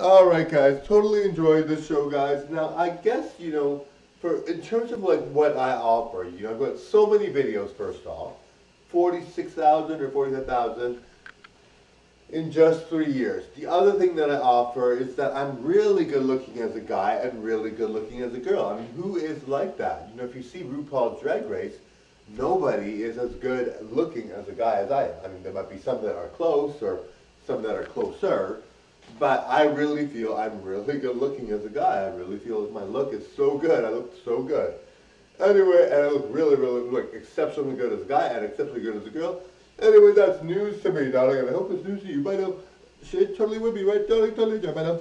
All right, guys. Totally enjoyed this show, guys. Now, I guess you know, for in terms of like what I offer, you know, I've got so many videos. First off, forty-six thousand or forty-five thousand in just three years. The other thing that I offer is that I'm really good looking as a guy and really good looking as a girl. I mean, who is like that? You know, if you see RuPaul's Drag Race, nobody is as good looking as a guy as I am. I mean, there might be some that are close or some that are closer, but I really feel I'm really good looking as a guy. I really feel my look is so good. I look so good. Anyway, and I look really, really, look exceptionally good as a guy and exceptionally good as a girl. Anyway, that's news to me, darling, and I hope it's news to you. Bye now. Shit totally would be, right, darling? Totally, bye now.